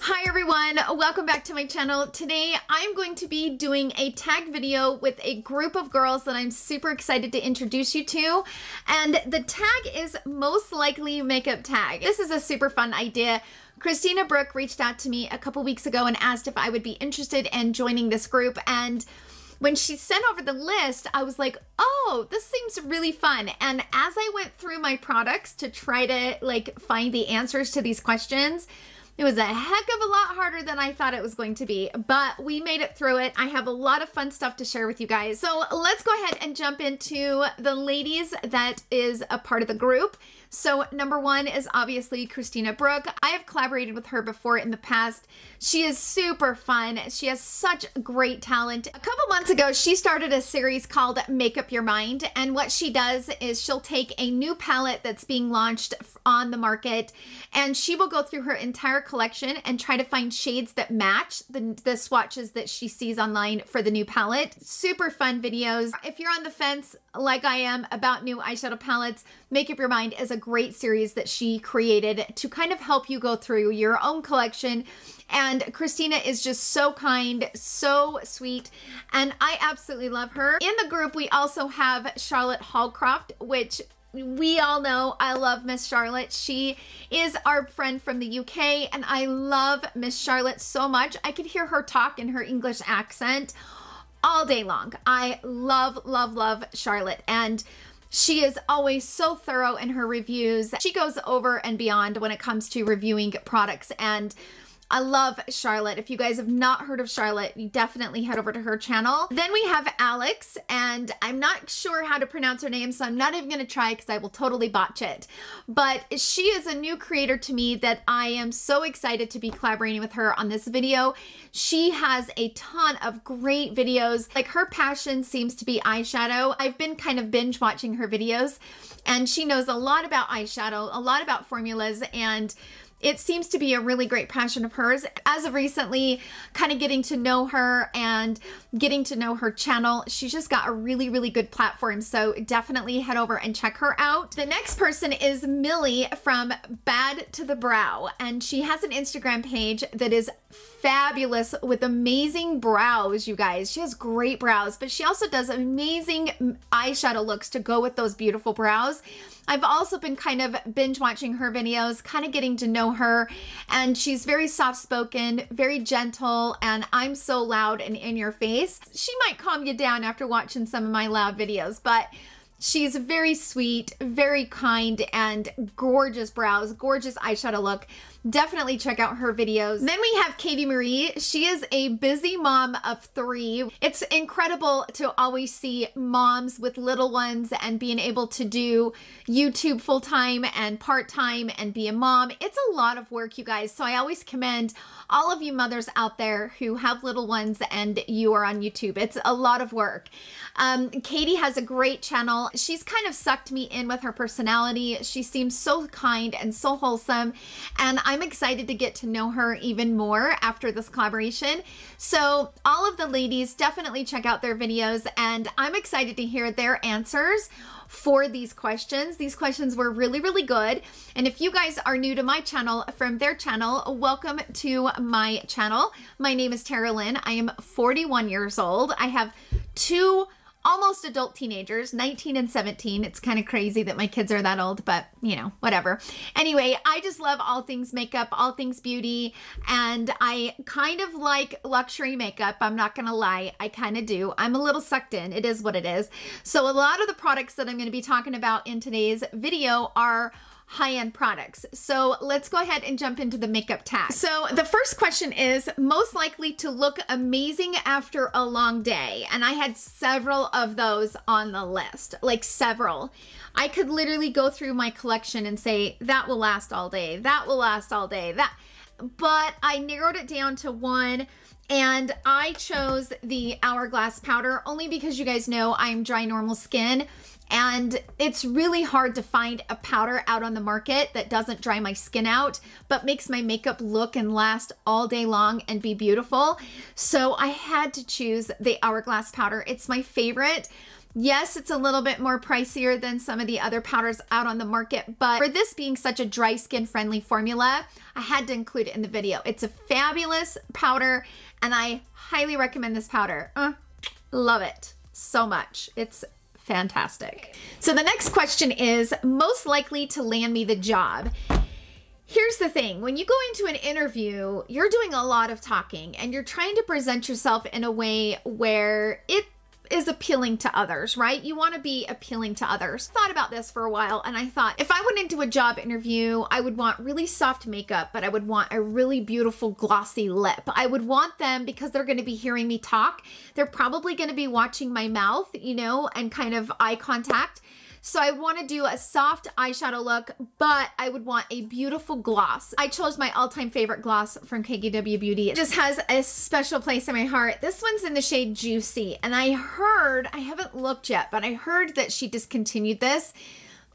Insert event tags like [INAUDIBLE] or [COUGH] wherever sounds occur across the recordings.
Hi everyone, welcome back to my channel. Today I'm going to be doing a tag video with a group of girls that I'm super excited to introduce you to. And the tag is most likely makeup tag. This is a super fun idea. Christina Brooke reached out to me a couple weeks ago and asked if I would be interested in joining this group and when she sent over the list, I was like, oh, this seems really fun. And as I went through my products to try to like find the answers to these questions, it was a heck of a lot harder than I thought it was going to be, but we made it through it. I have a lot of fun stuff to share with you guys. So let's go ahead and jump into the ladies that is a part of the group. So number one is obviously Christina Brooke. I have collaborated with her before in the past. She is super fun. She has such great talent. A couple months ago, she started a series called Make Up Your Mind. And what she does is she'll take a new palette that's being launched on the market and she will go through her entire collection and try to find shades that match the, the swatches that she sees online for the new palette. Super fun videos. If you're on the fence, like I am, about new eyeshadow palettes, Make Up Your Mind is a great series that she created to kind of help you go through your own collection. And Christina is just so kind, so sweet, and I absolutely love her. In the group, we also have Charlotte Holdcroft, which we all know I love Miss Charlotte. She is our friend from the UK, and I love Miss Charlotte so much. I could hear her talk in her English accent all day long. I love, love, love Charlotte. And she is always so thorough in her reviews. She goes over and beyond when it comes to reviewing products and I love Charlotte. If you guys have not heard of Charlotte, you definitely head over to her channel. Then we have Alex, and I'm not sure how to pronounce her name, so I'm not even going to try because I will totally botch it. But she is a new creator to me that I am so excited to be collaborating with her on this video. She has a ton of great videos. Like her passion seems to be eyeshadow. I've been kind of binge watching her videos, and she knows a lot about eyeshadow, a lot about formulas, and it seems to be a really great passion of hers. As of recently, kind of getting to know her and getting to know her channel, she's just got a really, really good platform. So definitely head over and check her out. The next person is Millie from Bad to the Brow, and she has an Instagram page that is fabulous with amazing brows, you guys. She has great brows, but she also does amazing eyeshadow looks to go with those beautiful brows. I've also been kind of binge watching her videos, kind of getting to know her, and she's very soft spoken, very gentle, and I'm so loud and in your face. She might calm you down after watching some of my loud videos, but She's very sweet, very kind, and gorgeous brows, gorgeous eyeshadow look. Definitely check out her videos. Then we have Katie Marie. She is a busy mom of three. It's incredible to always see moms with little ones and being able to do YouTube full time and part time and be a mom. It's a lot of work, you guys. So I always commend all of you mothers out there who have little ones and you are on YouTube. It's a lot of work. Um, Katie has a great channel. She's kind of sucked me in with her personality. She seems so kind and so wholesome. And I'm excited to get to know her even more after this collaboration. So all of the ladies definitely check out their videos and I'm excited to hear their answers for these questions. These questions were really, really good. And if you guys are new to my channel from their channel, welcome to my channel. My name is Tara Lynn. I am 41 years old. I have two almost adult teenagers, 19 and 17. It's kind of crazy that my kids are that old, but you know, whatever. Anyway, I just love all things makeup, all things beauty, and I kind of like luxury makeup. I'm not going to lie. I kind of do. I'm a little sucked in. It is what it is. So a lot of the products that I'm going to be talking about in today's video are high-end products. So let's go ahead and jump into the makeup tag. So the first question is most likely to look amazing after a long day. And I had several of those on the list, like several. I could literally go through my collection and say, that will last all day. That will last all day. That, but I narrowed it down to one and I chose the Hourglass powder only because you guys know I'm dry normal skin and it's really hard to find a powder out on the market that doesn't dry my skin out, but makes my makeup look and last all day long and be beautiful. So I had to choose the Hourglass powder. It's my favorite. Yes, it's a little bit more pricier than some of the other powders out on the market, but for this being such a dry skin friendly formula, I had to include it in the video. It's a fabulous powder and I highly recommend this powder. Uh, love it so much. It's fantastic. So the next question is most likely to land me the job. Here's the thing when you go into an interview, you're doing a lot of talking and you're trying to present yourself in a way where it is appealing to others, right? You want to be appealing to others. Thought about this for a while and I thought if I went into a job interview, I would want really soft makeup, but I would want a really beautiful glossy lip. I would want them because they're going to be hearing me talk. They're probably going to be watching my mouth, you know, and kind of eye contact. So I want to do a soft eyeshadow look, but I would want a beautiful gloss. I chose my all-time favorite gloss from KKW Beauty. It just has a special place in my heart. This one's in the shade Juicy, and I heard, I haven't looked yet, but I heard that she discontinued this.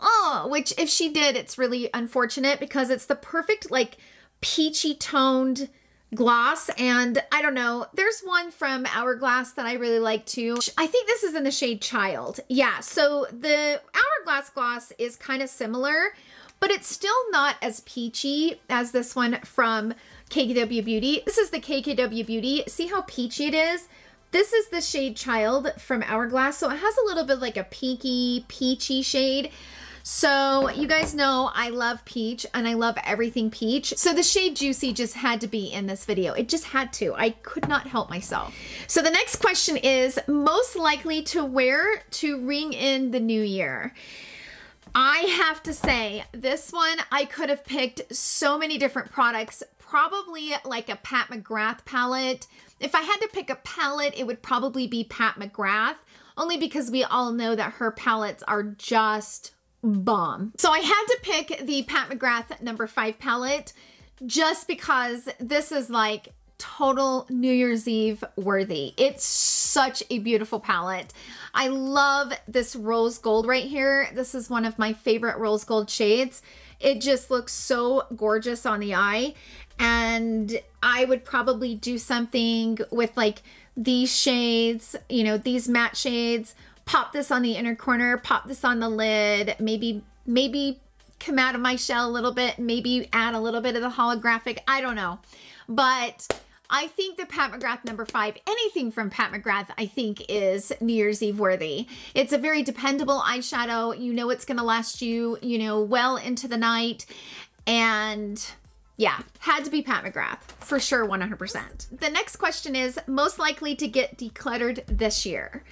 Oh, which if she did, it's really unfortunate because it's the perfect like peachy toned gloss and I don't know there's one from Hourglass that I really like too. I think this is in the shade Child. Yeah so the Hourglass gloss is kind of similar but it's still not as peachy as this one from KKW Beauty. This is the KKW Beauty. See how peachy it is? This is the shade Child from Hourglass so it has a little bit like a pinky peachy shade so you guys know I love peach and I love everything peach. So the shade Juicy just had to be in this video. It just had to. I could not help myself. So the next question is most likely to wear to ring in the new year. I have to say, this one, I could have picked so many different products, probably like a Pat McGrath palette. If I had to pick a palette, it would probably be Pat McGrath, only because we all know that her palettes are just bomb. So I had to pick the Pat McGrath number five palette just because this is like total New Year's Eve worthy. It's such a beautiful palette. I love this rose gold right here. This is one of my favorite rose gold shades. It just looks so gorgeous on the eye. And I would probably do something with like these shades, you know, these matte shades pop this on the inner corner, pop this on the lid, maybe, maybe come out of my shell a little bit, maybe add a little bit of the holographic. I don't know. But I think the Pat McGrath number five, anything from Pat McGrath, I think is New Year's Eve worthy. It's a very dependable eyeshadow. You know it's going to last you, you know, well into the night. And yeah, had to be Pat McGrath for sure, 100%. The next question is most likely to get decluttered this year.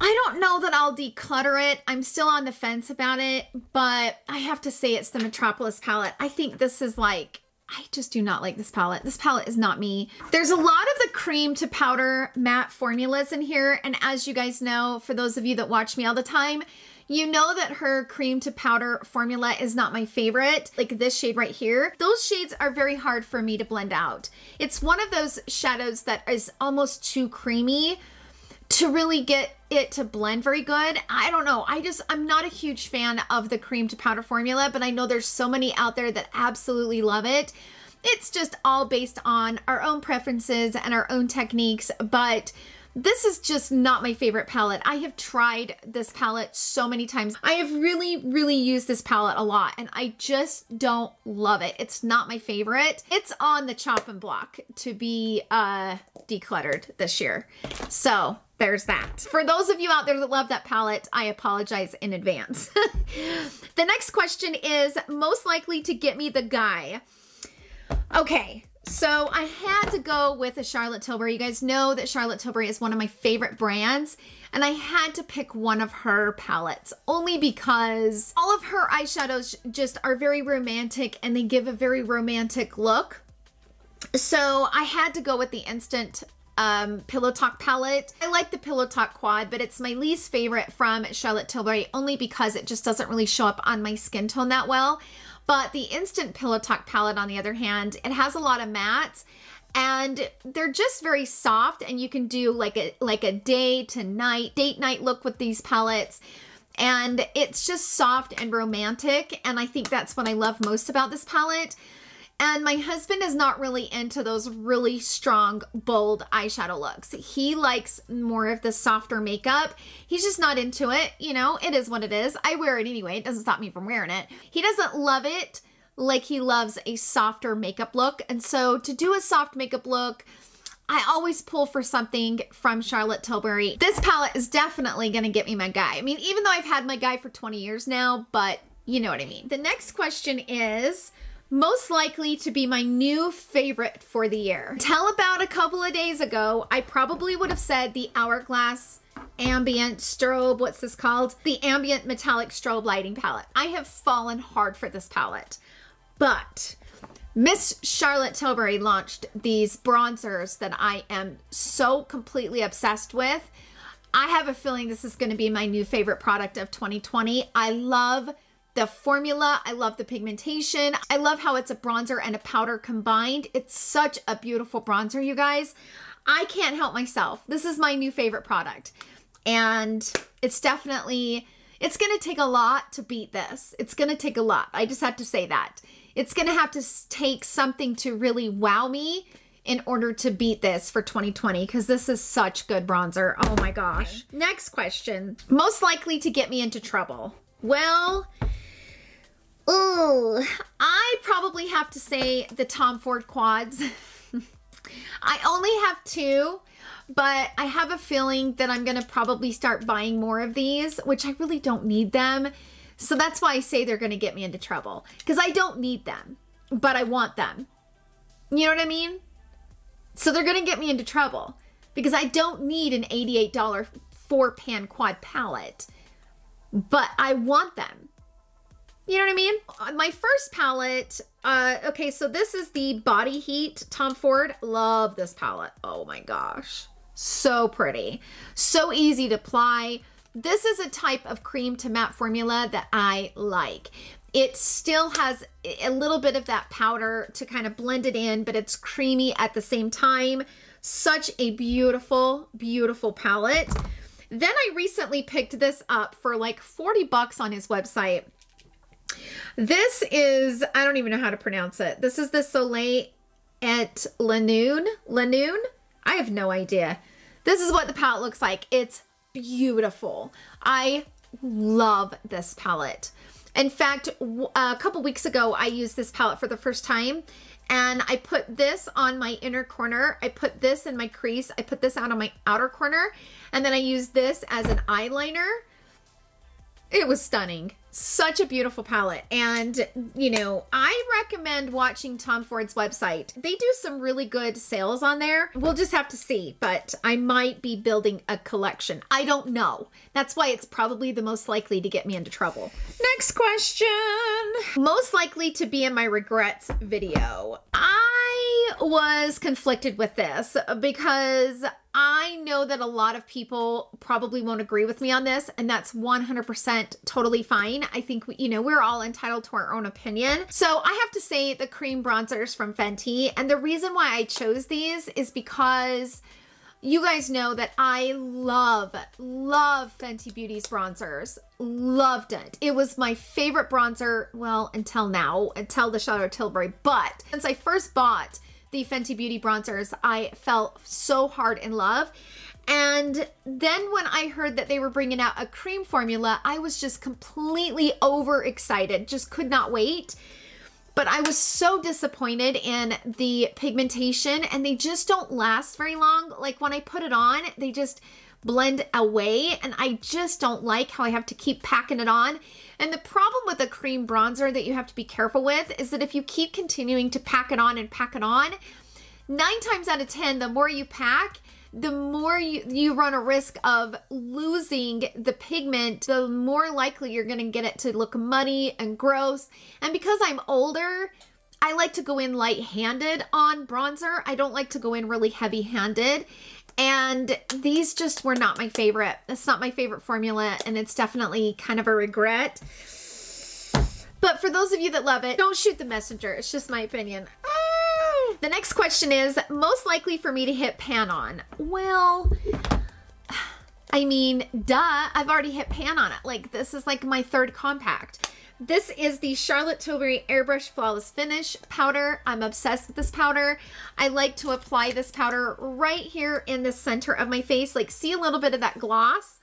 I don't know that I'll declutter it. I'm still on the fence about it, but I have to say it's the Metropolis palette. I think this is like, I just do not like this palette. This palette is not me. There's a lot of the cream to powder matte formulas in here. And as you guys know, for those of you that watch me all the time, you know that her cream to powder formula is not my favorite, like this shade right here. Those shades are very hard for me to blend out. It's one of those shadows that is almost too creamy to really get it to blend very good. I don't know. I just, I'm not a huge fan of the cream to powder formula, but I know there's so many out there that absolutely love it. It's just all based on our own preferences and our own techniques, but this is just not my favorite palette. I have tried this palette so many times. I have really, really used this palette a lot and I just don't love it. It's not my favorite. It's on the chopping block to be uh, decluttered this year. So there's that. For those of you out there that love that palette, I apologize in advance. [LAUGHS] the next question is most likely to get me the guy. Okay, so I had to go with a Charlotte Tilbury. You guys know that Charlotte Tilbury is one of my favorite brands. And I had to pick one of her palettes only because all of her eyeshadows just are very romantic and they give a very romantic look. So I had to go with the Instant um, Pillow Talk palette. I like the Pillow Talk quad, but it's my least favorite from Charlotte Tilbury only because it just doesn't really show up on my skin tone that well. But the Instant Pillow Talk palette, on the other hand, it has a lot of mattes and they're just very soft and you can do like a like a day to night date night look with these palettes and it's just soft and romantic and I think that's what I love most about this palette And my husband is not really into those really strong, bold eyeshadow looks. He likes more of the softer makeup. He's just not into it. You know, it is what it is. I wear it anyway. It doesn't stop me from wearing it. He doesn't love it like he loves a softer makeup look. And so to do a soft makeup look, I always pull for something from Charlotte Tilbury. This palette is definitely gonna get me my guy. I mean, even though I've had my guy for 20 years now, but you know what I mean. The next question is, most likely to be my new favorite for the year. Tell about a couple of days ago, I probably would have said the Hourglass ambient strobe, what's this called? The ambient metallic strobe lighting palette. I have fallen hard for this palette, but Miss Charlotte Tilbury launched these bronzers that I am so completely obsessed with. I have a feeling this is going to be my new favorite product of 2020. I love the formula. I love the pigmentation. I love how it's a bronzer and a powder combined. It's such a beautiful bronzer, you guys. I can't help myself. This is my new favorite product. And it's definitely, it's going to take a lot to beat this. It's going to take a lot. I just have to say that. It's going to have to take something to really wow me in order to beat this for 2020 because this is such good bronzer. Oh my gosh. Next question. Most likely to get me into trouble. Well, ooh, I probably have to say the Tom Ford quads. [LAUGHS] I only have two, but I have a feeling that I'm going to probably start buying more of these, which I really don't need them so that's why I say they're going to get me into trouble because I don't need them, but I want them. You know what I mean? So they're going to get me into trouble because I don't need an $88 four pan quad palette, but I want them. You know what I mean? Uh, my first palette, uh, okay, so this is the Body Heat Tom Ford. Love this palette. Oh my gosh. So pretty. So easy to apply. This is a type of cream to matte formula that I like. It still has a little bit of that powder to kind of blend it in, but it's creamy at the same time. Such a beautiful, beautiful palette. Then I recently picked this up for like 40 bucks on his website. This is, I don't even know how to pronounce it. This is the Soleil et Lanoon. Lanoon? I have no idea. This is what the palette looks like. It's beautiful. I love this palette. In fact, a couple weeks ago, I used this palette for the first time and I put this on my inner corner. I put this in my crease. I put this out on my outer corner and then I used this as an eyeliner. It was stunning such a beautiful palette. And you know i recommend watching tom ford's website. They do some really good sales on there. We'll just have to see but i might be building a collection. I don't know. That's why it's probably the most likely to get me into trouble. Next question. Most likely to be in my regrets video. I was conflicted with this because I know that a lot of people probably won't agree with me on this, and that's 100% totally fine. I think, we, you know, we're all entitled to our own opinion. So I have to say the cream bronzers from Fenty, and the reason why I chose these is because you guys know that I love, love Fenty Beauty's bronzers. Loved it. It was my favorite bronzer, well, until now, until the Charlotte Tilbury. But since I first bought the Fenty Beauty bronzers, I fell so hard in love. And then when I heard that they were bringing out a cream formula, I was just completely overexcited, just could not wait. But I was so disappointed in the pigmentation and they just don't last very long. Like when I put it on, they just blend away and I just don't like how I have to keep packing it on. And the problem with a cream bronzer that you have to be careful with is that if you keep continuing to pack it on and pack it on, nine times out of 10, the more you pack, the more you, you run a risk of losing the pigment, the more likely you're to get it to look muddy and gross. And because I'm older, I like to go in light-handed on bronzer. I don't like to go in really heavy-handed. And these just were not my favorite. It's not my favorite formula, and it's definitely kind of a regret. But for those of you that love it, don't shoot the messenger. It's just my opinion. The next question is, most likely for me to hit pan on. Well, [SIGHS] I mean, duh, I've already hit pan on it. Like, this is like my third compact. This is the Charlotte Tilbury Airbrush Flawless Finish powder. I'm obsessed with this powder. I like to apply this powder right here in the center of my face. Like see a little bit of that gloss?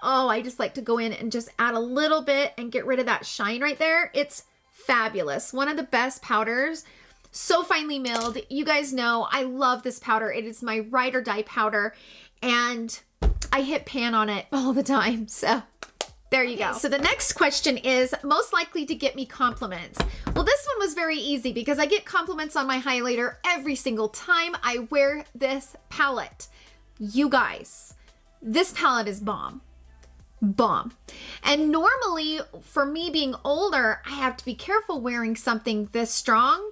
Oh, I just like to go in and just add a little bit and get rid of that shine right there. It's fabulous. One of the best powders. So finely milled. You guys know I love this powder. It is my ride or die powder. And I hit pan on it [LAUGHS] all the time. So there you go. So the next question is most likely to get me compliments. Well, this one was very easy because I get compliments on my highlighter every single time I wear this palette. You guys, this palette is bomb. Bomb. And normally, for me being older, I have to be careful wearing something this strong.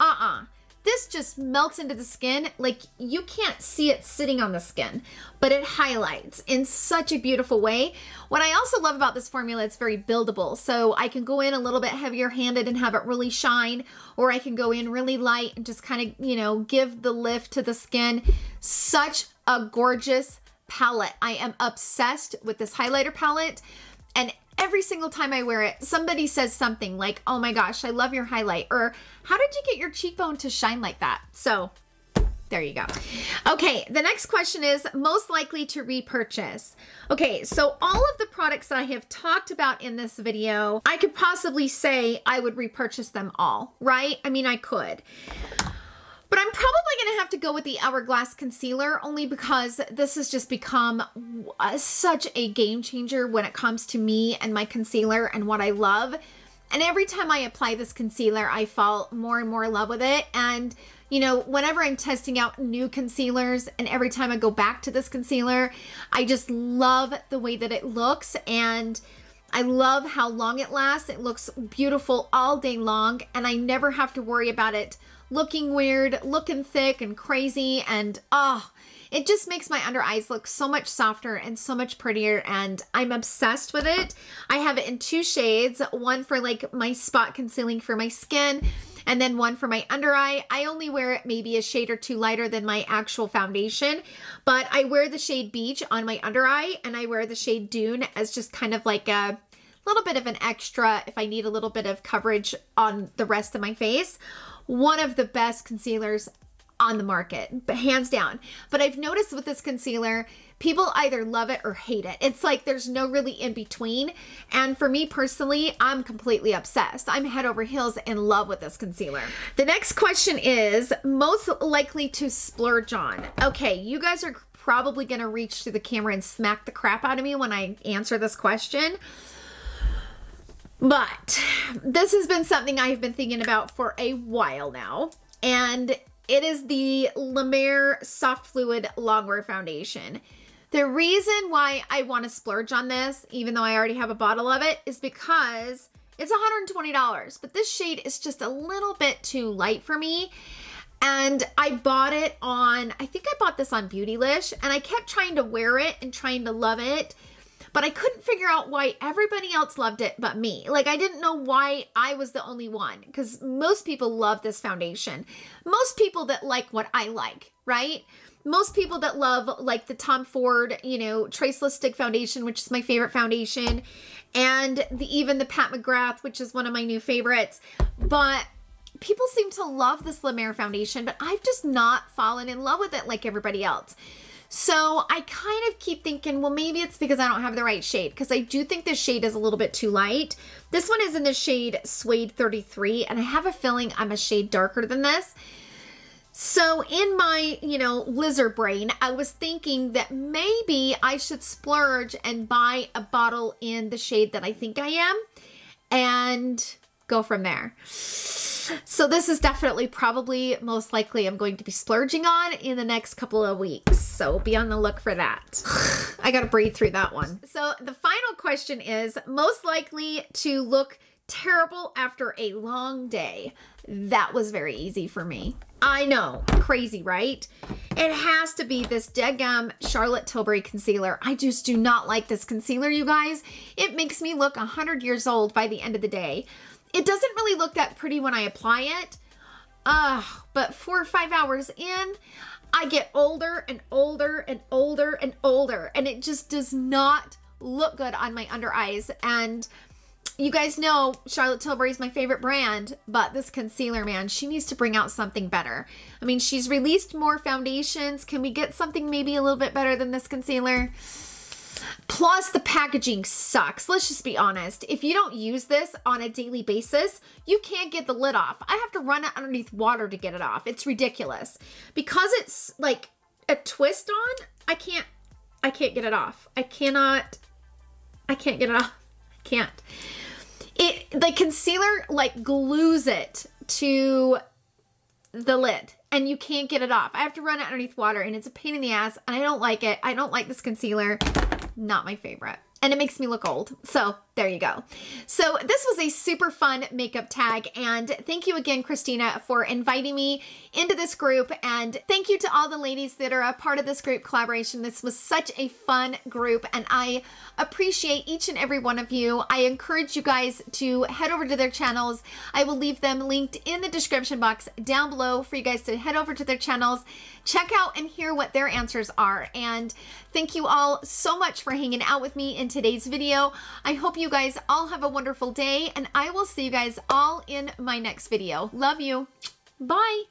Uh-uh. This just melts into the skin. Like you can't see it sitting on the skin, but it highlights in such a beautiful way. What I also love about this formula, it's very buildable. So I can go in a little bit heavier handed and have it really shine, or I can go in really light and just kind of, you know, give the lift to the skin. Such a gorgeous palette. I am obsessed with this highlighter palette. And every single time I wear it, somebody says something like, oh my gosh, I love your highlight, or how did you get your cheekbone to shine like that? So there you go. Okay, the next question is most likely to repurchase. Okay, so all of the products that I have talked about in this video, I could possibly say I would repurchase them all, right? I mean, I could. But I'm probably going to have to go with the Hourglass Concealer only because this has just become uh, such a game changer when it comes to me and my concealer and what I love. And every time I apply this concealer, I fall more and more in love with it. And, you know, whenever I'm testing out new concealers and every time I go back to this concealer, I just love the way that it looks and I love how long it lasts. It looks beautiful all day long and I never have to worry about it looking weird, looking thick and crazy. And oh, it just makes my under eyes look so much softer and so much prettier. And I'm obsessed with it. I have it in two shades, one for like my spot concealing for my skin and then one for my under eye. I only wear it maybe a shade or two lighter than my actual foundation, but I wear the shade Beach on my under eye and I wear the shade Dune as just kind of like a little bit of an extra if I need a little bit of coverage on the rest of my face one of the best concealers on the market, hands down. But I've noticed with this concealer, people either love it or hate it. It's like there's no really in between. And for me personally, I'm completely obsessed. I'm head over heels in love with this concealer. The next question is most likely to splurge on. Okay, you guys are probably going to reach to the camera and smack the crap out of me when I answer this question. But this has been something I've been thinking about for a while now. And it is the La Mer Soft Fluid Longwear Foundation. The reason why I want to splurge on this, even though I already have a bottle of it, is because it's $120. But this shade is just a little bit too light for me. And I bought it on, I think I bought this on Beautylish, and I kept trying to wear it and trying to love it but I couldn't figure out why everybody else loved it but me. Like I didn't know why I was the only one because most people love this foundation. Most people that like what I like, right? Most people that love like the Tom Ford, you know, Traceless Stick Foundation, which is my favorite foundation, and the even the Pat McGrath, which is one of my new favorites. But people seem to love this La Mer foundation, but I've just not fallen in love with it like everybody else. So I kind of keep thinking, well, maybe it's because I don't have the right shade because I do think this shade is a little bit too light. This one is in the shade Suede 33 and I have a feeling I'm a shade darker than this. So in my, you know, lizard brain, I was thinking that maybe I should splurge and buy a bottle in the shade that I think I am and go from there. So this is definitely probably most likely I'm going to be splurging on in the next couple of weeks. So be on the look for that. I got to breathe through that one. So the final question is most likely to look terrible after a long day. That was very easy for me. I know, crazy, right? It has to be this Dead Gum Charlotte Tilbury concealer. I just do not like this concealer, you guys. It makes me look 100 years old by the end of the day. It doesn't really look that pretty when I apply it. Ugh, but four or five hours in, I get older and older and older and older, and it just does not look good on my under eyes. And you guys know Charlotte Tilbury is my favorite brand, but this concealer, man, she needs to bring out something better. I mean, she's released more foundations. Can we get something maybe a little bit better than this concealer? Plus, the packaging sucks. Let's just be honest. If you don't use this on a daily basis, you can't get the lid off. I have to run it underneath water to get it off. It's ridiculous. Because it's like a twist on, I can't, I can't get it off. I cannot, I can't get it off. I can't. It, the concealer like glues it to the lid and you can't get it off. I have to run it underneath water and it's a pain in the ass and I don't like it. I don't like this concealer not my favorite. And it makes me look old. So there you go. So this was a super fun makeup tag. And thank you again, Christina, for inviting me into this group. And thank you to all the ladies that are a part of this group collaboration. This was such a fun group. And I appreciate each and every one of you. I encourage you guys to head over to their channels. I will leave them linked in the description box down below for you guys to head over to their channels, check out and hear what their answers are. And thank you all so much for hanging out with me in today's video. I hope you you guys all have a wonderful day, and I will see you guys all in my next video. Love you. Bye.